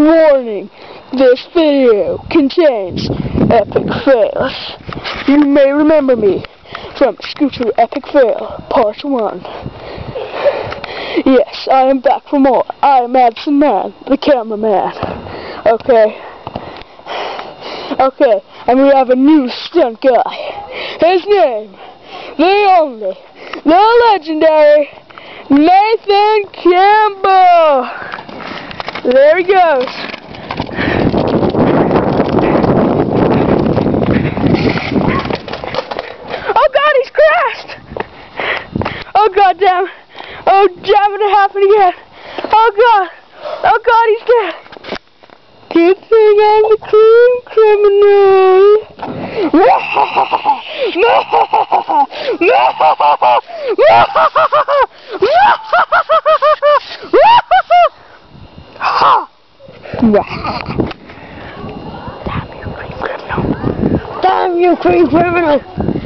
Warning, this video contains epic fails. You may remember me from Scooter Epic Fail Part 1. Yes, I am back for more. I am Madison Man, the cameraman. Okay. Okay, and we have a new stunt guy. His name, the only, the legendary, Nathan Campbell. There he goes. Oh God, he's crashed! Oh God damn! Oh damn it, happened again! Oh God! Oh God, he's dead! Good thing I'm the cream criminal! Damn you, cream criminal! Damn you, cream criminal!